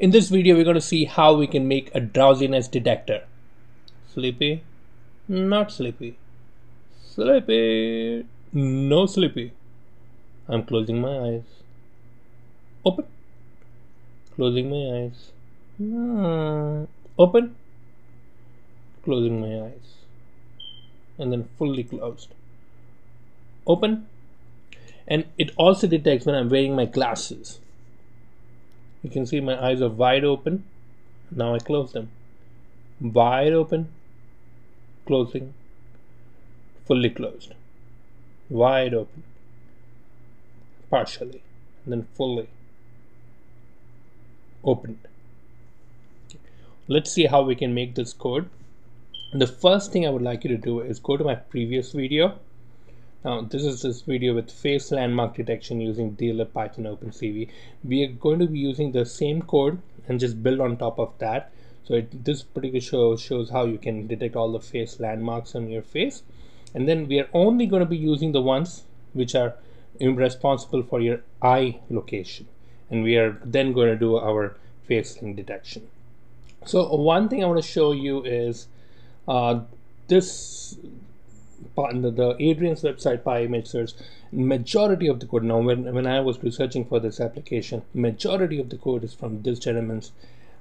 In this video, we're going to see how we can make a drowsiness detector. Sleepy? Not sleepy. Sleepy? No sleepy. I'm closing my eyes. Open. Closing my eyes. Hmm. Open. Closing my eyes. And then fully closed. Open. And it also detects when I'm wearing my glasses. You can see my eyes are wide open. Now I close them. Wide open, closing, fully closed. Wide open, partially, then fully opened. Let's see how we can make this code. The first thing I would like you to do is go to my previous video now this is this video with face landmark detection using DLib Python OpenCV. We are going to be using the same code and just build on top of that. So it, this particular show shows how you can detect all the face landmarks on your face. And then we are only going to be using the ones which are responsible for your eye location. And we are then going to do our face link detection. So one thing I want to show you is uh, this the, the Adrian's website PyImageSearch majority of the code now when, when I was researching for this application majority of the code is from this gentleman's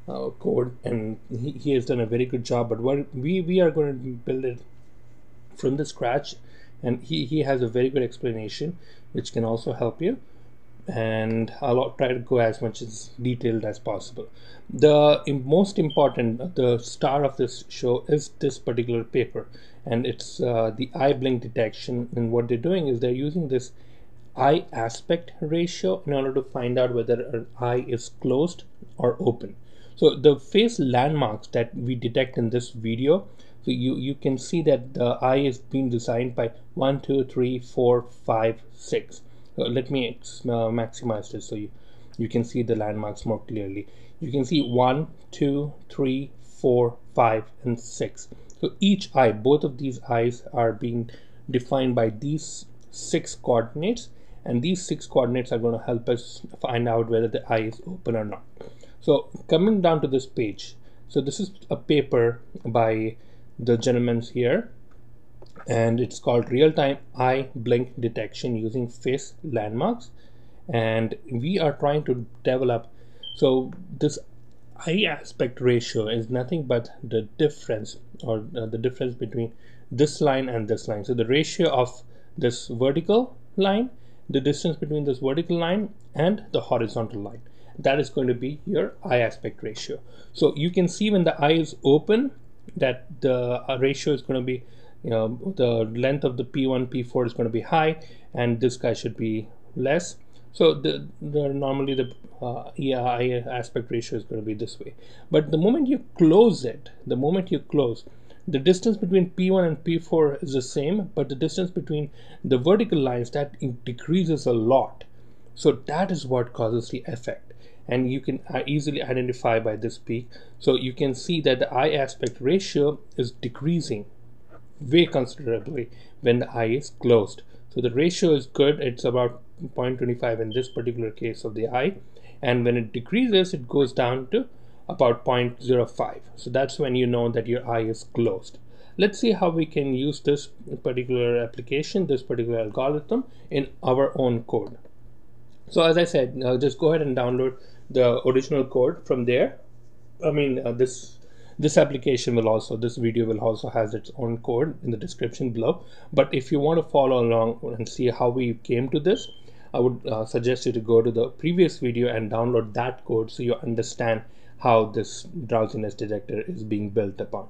uh, code and he, he has done a very good job but what we we are going to build it from the scratch and he, he has a very good explanation which can also help you and I'll try to go as much as detailed as possible. The most important, the star of this show is this particular paper and it's uh, the eye blink detection. And what they're doing is they're using this eye aspect ratio in order to find out whether an eye is closed or open. So the face landmarks that we detect in this video, so you, you can see that the eye is being designed by 1, 2, 3, 4, 5, 6 uh, let me uh, maximize this so you, you can see the landmarks more clearly. You can see one two three four five and six so each eye both of these eyes are being defined by these six coordinates and these six coordinates are going to help us find out whether the eye is open or not. So coming down to this page so this is a paper by the gentlemen here and it's called real-time eye blink detection using face landmarks. And we are trying to develop so this eye aspect ratio is nothing but the difference or uh, the difference between this line and this line. So the ratio of this vertical line the distance between this vertical line and the horizontal line. That is going to be your eye aspect ratio. So you can see when the eye is open that the uh, ratio is going to be you know the length of the p1 p4 is going to be high and this guy should be less so the, the normally the uh, eye aspect ratio is going to be this way but the moment you close it the moment you close the distance between p1 and p4 is the same but the distance between the vertical lines that decreases a lot so that is what causes the effect and you can uh, easily identify by this peak so you can see that the eye aspect ratio is decreasing way considerably when the eye is closed. So the ratio is good. It's about 0.25 in this particular case of the eye. And when it decreases, it goes down to about 0.05. So that's when you know that your eye is closed. Let's see how we can use this particular application, this particular algorithm in our own code. So as I said, uh, just go ahead and download the original code from there. I mean, uh, this this application will also this video will also has its own code in the description below but if you want to follow along and see how we came to this I would uh, suggest you to go to the previous video and download that code so you understand how this drowsiness detector is being built upon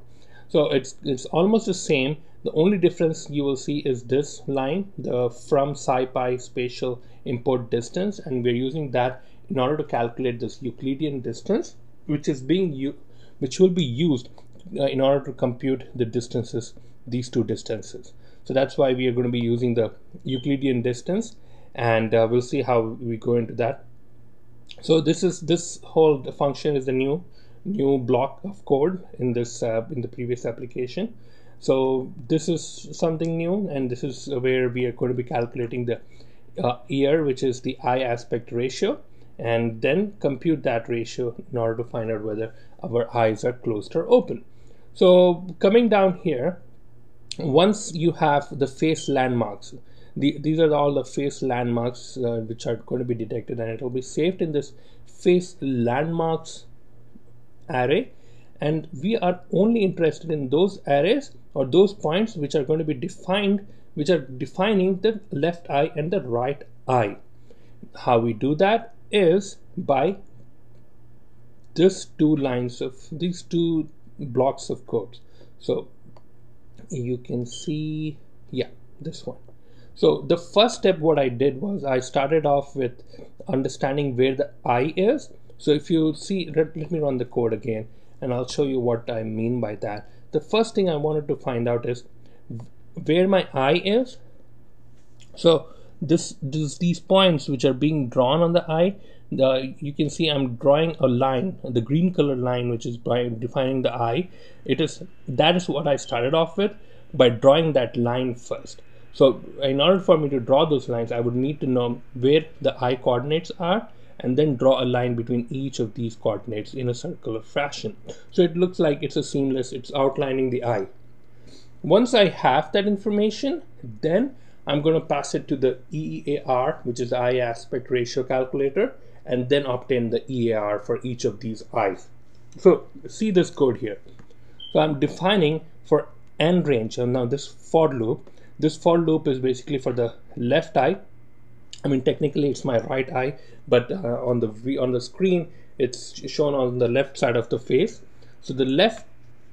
so it's it's almost the same the only difference you will see is this line the from scipy spatial import distance and we're using that in order to calculate this Euclidean distance which is being which will be used uh, in order to compute the distances, these two distances. So that's why we are going to be using the Euclidean distance and uh, we'll see how we go into that. So this is this whole function is a new new block of code in this uh, in the previous application. So this is something new and this is where we are going to be calculating the uh, ear which is the eye aspect ratio and then compute that ratio in order to find out whether our eyes are closed or open. So coming down here, once you have the face landmarks, the, these are all the face landmarks uh, which are going to be detected and it will be saved in this face landmarks array. And we are only interested in those arrays or those points which are going to be defined which are defining the left eye and the right eye. How we do that is by this two lines of these two blocks of code so you can see yeah this one so the first step what I did was I started off with understanding where the eye is. So if you see let, let me run the code again and I'll show you what I mean by that. The first thing I wanted to find out is where my eye is. So this, this these points which are being drawn on the eye the you can see I'm drawing a line the green color line which is by defining the eye it is that is what I started off with by drawing that line first so in order for me to draw those lines I would need to know where the eye coordinates are and then draw a line between each of these coordinates in a circular fashion so it looks like it's a seamless it's outlining the eye once I have that information then I'm going to pass it to the EEAR, which is the eye aspect ratio calculator, and then obtain the EAR for each of these eyes. So see this code here. So I'm defining for n range, and now this for loop, this for loop is basically for the left eye. I mean, technically it's my right eye, but uh, on the on the screen, it's shown on the left side of the face. So the left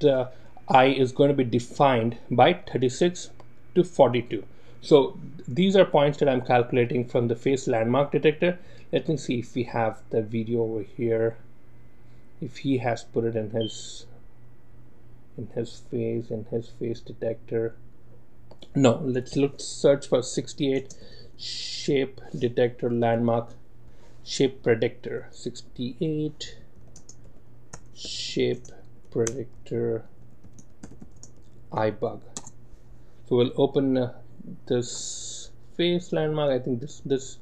uh, eye is going to be defined by 36 to 42. So these are points that I'm calculating from the face landmark detector. Let me see if we have the video over here. If he has put it in his in his face in his face detector. No, let's look search for 68 shape detector landmark shape predictor. 68 shape predictor iBUG. So we'll open uh, this face landmark. I think this this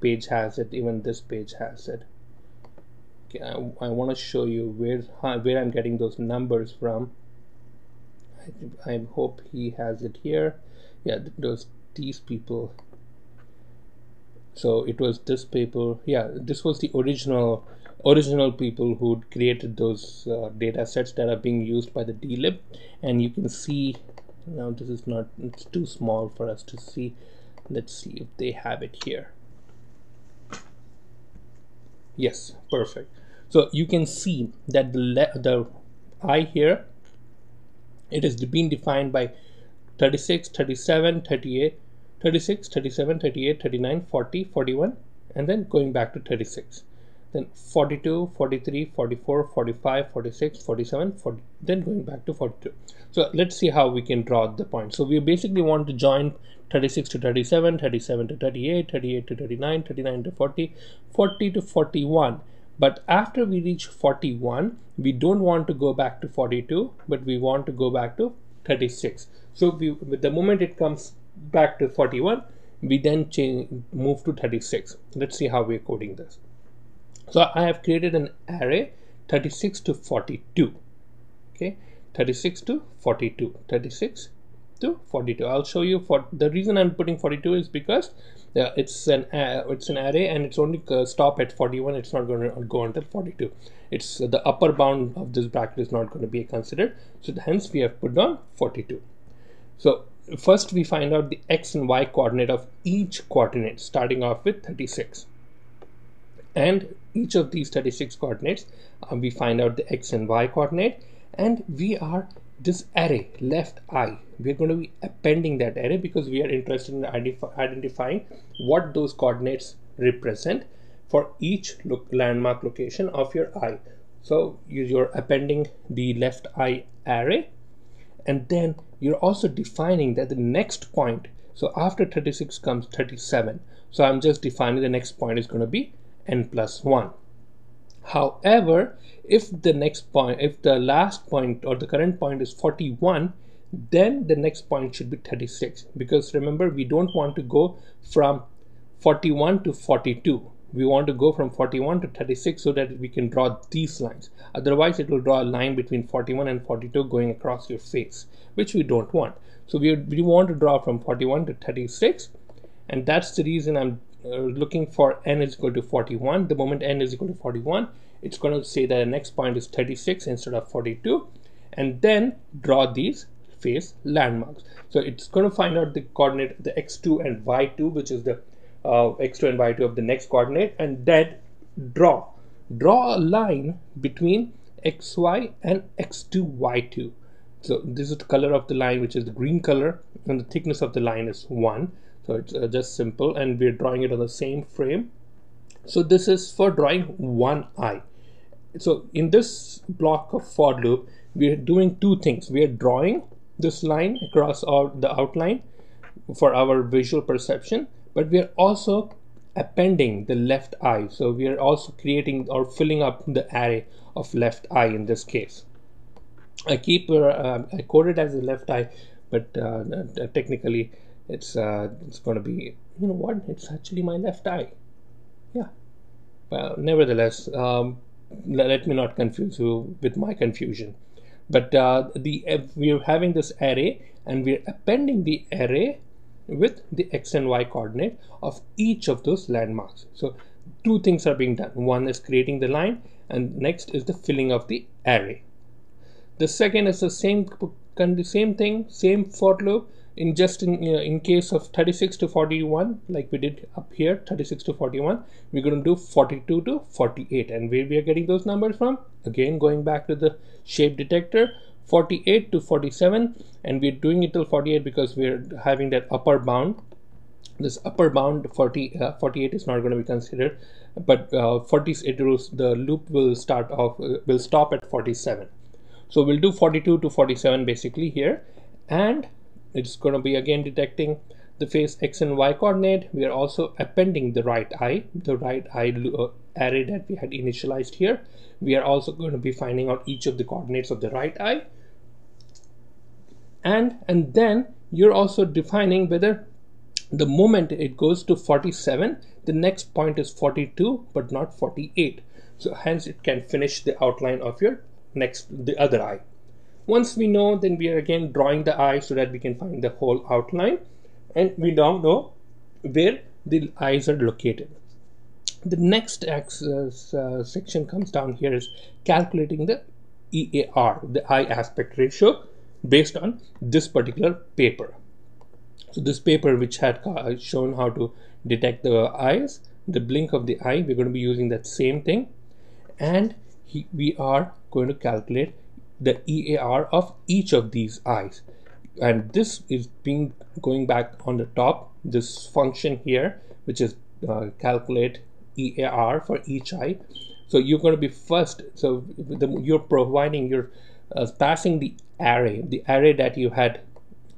page has it. Even this page has it. Okay I, I want to show you where where I'm getting those numbers from I, hope he has it here. Yeah those these people. So it was this people yeah this was the original original people who created those uh, data sets that are being used by the dlib and you can see now this is not it's too small for us to see. Let's see if they have it here. Yes perfect. So you can see that the the eye here it is being defined by 36 37 38 36 37 38 39 40 41 and then going back to 36 then 42 43 44 45 46 47 40, then going back to 42 so let's see how we can draw the point so we basically want to join 36 to 37 37 to 38 38 to 39 39 to 40 40 to 41 but after we reach 41 we don't want to go back to 42 but we want to go back to 36 so we with the moment it comes back to 41 we then change move to 36 let's see how we're coding this. So I have created an array 36 to 42. Okay, 36 to 42, 36 to 42. I'll show you for the reason I'm putting 42 is because uh, it's an uh, it's an array and it's only uh, stop at 41. It's not going to go until 42. It's uh, the upper bound of this bracket is not going to be considered. So hence we have put on 42. So first we find out the x and y coordinate of each coordinate starting off with 36 and each of these 36 coordinates uh, we find out the x and y coordinate and we are this array left eye we're going to be appending that array because we are interested in identif identifying what those coordinates represent for each look landmark location of your eye so you're appending the left eye array and then you're also defining that the next point so after 36 comes 37 so i'm just defining the next point is going to be n plus 1. However, if the next point, if the last point or the current point is 41, then the next point should be 36 because remember we don't want to go from 41 to 42 we want to go from 41 to 36 so that we can draw these lines. Otherwise it will draw a line between 41 and 42 going across your face which we don't want. So we, we want to draw from 41 to 36 and that's the reason I'm looking for n is equal to 41 the moment n is equal to 41 it's going to say that the next point is 36 instead of 42 and then draw these face landmarks. So it's going to find out the coordinate the x2 and y2 which is the uh, x2 and y2 of the next coordinate and then draw. Draw a line between xy and x2 y2 so this is the color of the line which is the green color and the thickness of the line is 1 so it's uh, just simple and we're drawing it on the same frame. So this is for drawing one eye. So in this block of for loop we're doing two things. We are drawing this line across our, the outline for our visual perception but we are also appending the left eye. So we are also creating or filling up the array of left eye in this case. I keep uh, uh I code it as a left eye but uh technically it's uh, it's going to be you know what? It's actually my left eye. Yeah. Well nevertheless um, let me not confuse you with my confusion. But uh, the we're having this array and we're appending the array with the x and y coordinate of each of those landmarks. So two things are being done. One is creating the line and next is the filling of the array. The second is the same the same thing same for loop in just in uh, in case of 36 to 41 like we did up here 36 to 41 we're going to do 42 to 48 and where we are getting those numbers from? Again going back to the shape detector 48 to 47 and we're doing it till 48 because we're having that upper bound. This upper bound 40 uh, 48 is not going to be considered but uh, 40 it the loop will start off uh, will stop at 47 so we'll do 42 to 47 basically here. And it's going to be again detecting the face x and y coordinate. We are also appending the right eye the right eye uh, array that we had initialized here. We are also going to be finding out each of the coordinates of the right eye. And and then you're also defining whether the moment it goes to 47 the next point is 42 but not 48 so hence it can finish the outline of your next the other eye once we know, then we are again drawing the eye so that we can find the whole outline. And we now know where the eyes are located. The next uh, section comes down here is calculating the EAR, the eye aspect ratio, based on this particular paper. So this paper which had shown how to detect the eyes, the blink of the eye, we're going to be using that same thing. And he, we are going to calculate the EAR of each of these eyes and this is being going back on the top this function here which is uh, calculate EAR for each eye so you're going to be first so the, you're providing you're uh, passing the array the array that you had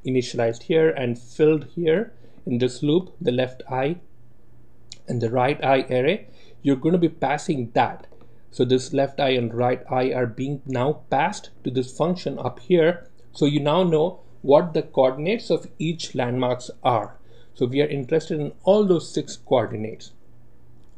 initialized here and filled here in this loop the left eye and the right eye array. You're going to be passing that so this left eye and right eye are being now passed to this function up here. So you now know what the coordinates of each landmarks are. So we are interested in all those six coordinates.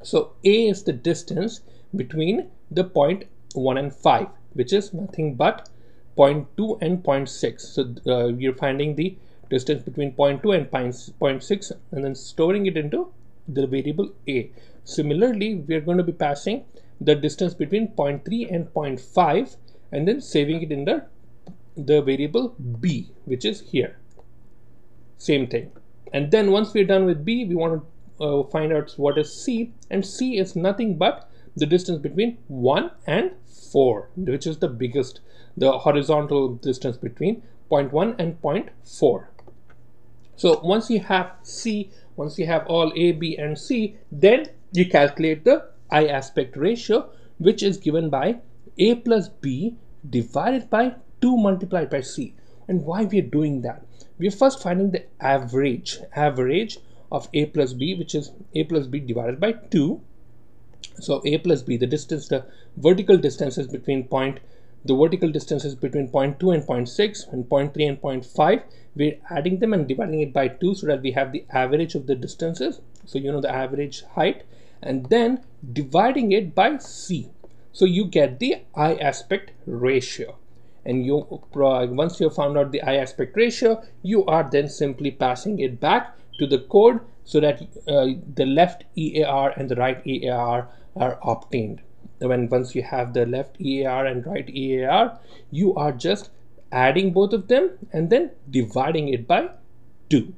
So A is the distance between the point 1 and 5, which is nothing but 0.2 and 0.6. So uh, we are finding the distance between 0.2 and 0.6 and then storing it into the variable A. Similarly, we are going to be passing the distance between 0.3 and 0.5 and then saving it in the the variable b which is here. Same thing. And then once we're done with b we want to uh, find out what is c. And c is nothing but the distance between 1 and 4 which is the biggest the horizontal distance between 0.1 and 0.4 so once you have c once you have all a b and c then you calculate the eye aspect ratio which is given by a plus b divided by 2 multiplied by c. And why we are doing that? We are first finding the average average of a plus b which is a plus b divided by 2 so a plus b the distance the vertical distances between point the vertical distances between 0.2 and 0.6 and 0.3 and 0.5 we're adding them and dividing it by 2 so that we have the average of the distances so you know the average height and then dividing it by C. So you get the eye aspect ratio. And you once you found out the eye aspect ratio, you are then simply passing it back to the code so that uh, the left EAR and the right EAR are obtained. When once you have the left EAR and right EAR, you are just adding both of them and then dividing it by 2.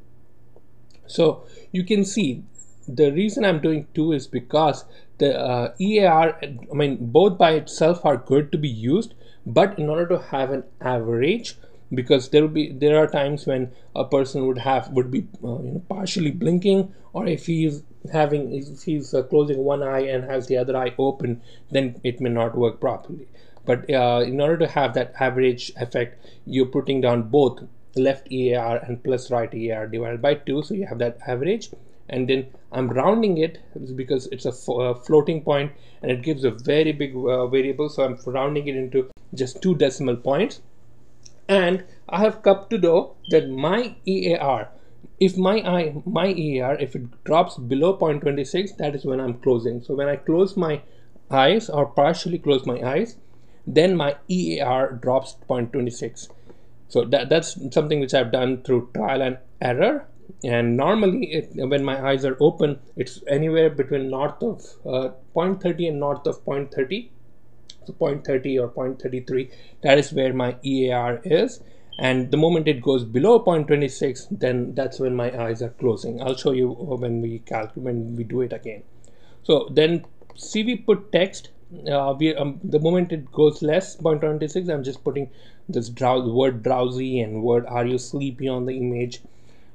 So you can see the reason I'm doing 2 is because the uh, EAR, I mean, both by itself are good to be used, but in order to have an average, because there will be there are times when a person would have would be uh, you know partially blinking or if he's having if he's uh, closing one eye and has the other eye open then it may not work properly. But uh, in order to have that average effect you're putting down both left EAR and plus right EAR divided by 2 so you have that average. And then I'm rounding it because it's a uh, floating point and it gives a very big uh, variable. So I'm rounding it into just two decimal points. And I have come to know that my EAR if my eye my EAR if it drops below 0.26 that is when I'm closing. So when I close my eyes or partially close my eyes then my EAR drops 0.26 so that, that's something which I've done through trial and error. And normally it, when my eyes are open it's anywhere between north of uh, 0.30 and north of 0.30 so 0.30 or 0.33 that is where my EAR is and the moment it goes below 0.26 then that's when my eyes are closing. I'll show you when we calculate when we do it again. So then CV put text uh, we um, the moment it goes less 0.26 I'm just putting this drow word drowsy and word are you sleepy? on the image.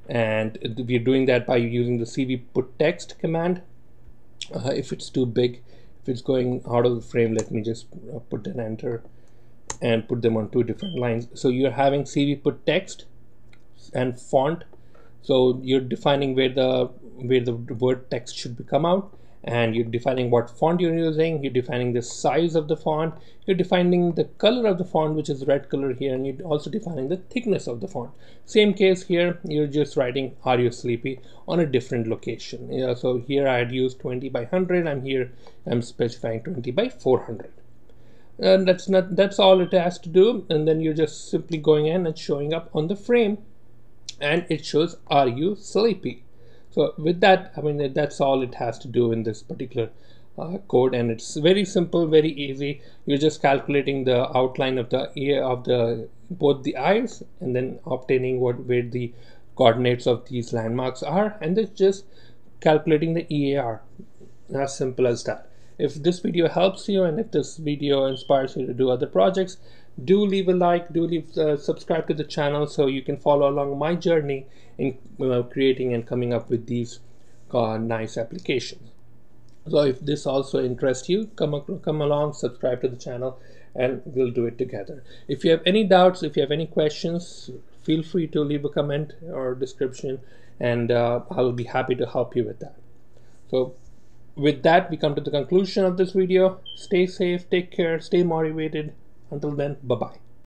And we're doing that by using the CV put text command. Uh, if it's too big if it's going out of the frame let me just uh, put an enter and put them on two different lines. So you're having CV put text and font. So you're defining where the where the word text should come out and you're defining what font you're using. You're defining the size of the font. You're defining the color of the font which is red color here and you're also defining the thickness of the font. Same case here you're just writing are you sleepy? on a different location. Yeah, so here I had used 20 by 100 I'm here I'm specifying 20 by 400 and that's not that's all it has to do and then you're just simply going in and showing up on the frame and it shows are you sleepy so with that, I mean, that's all it has to do in this particular uh, code and it's very simple, very easy. You're just calculating the outline of the ear of the both the eyes and then obtaining what where the coordinates of these landmarks are and then just calculating the EAR. As simple as that. If this video helps you and if this video inspires you to do other projects, do leave a like, do leave uh, subscribe to the channel so you can follow along my journey in uh, creating and coming up with these uh, nice applications. So if this also interests you, come, come along, subscribe to the channel and we'll do it together. If you have any doubts, if you have any questions, feel free to leave a comment or description and uh, I'll be happy to help you with that. So with that, we come to the conclusion of this video. Stay safe, take care, stay motivated. Until then, bye-bye.